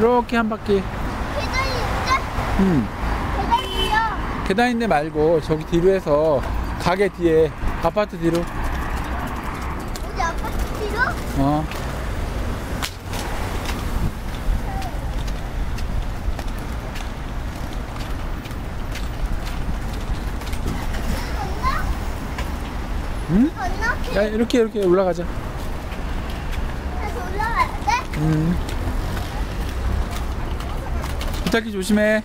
이렇게 한 바퀴. 계단이 있대? 음. 계단이요. 계단인데 말고 저기 뒤로 해서 가게 뒤에 아파트 뒤로. 우리 아파트 뒤로? 어. 응? 건너? 야 이렇게 이렇게 올라가자. 다시 올라가야 돼? 음. 기타기 조심해.